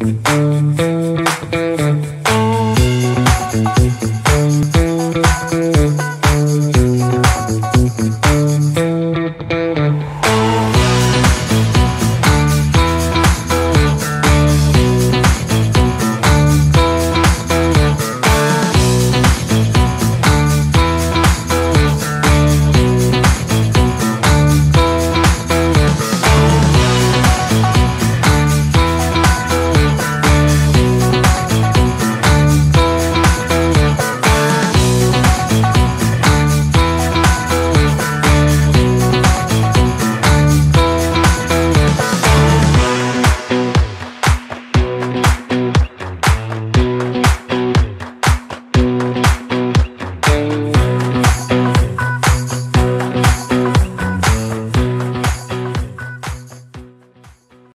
Mm-hmm.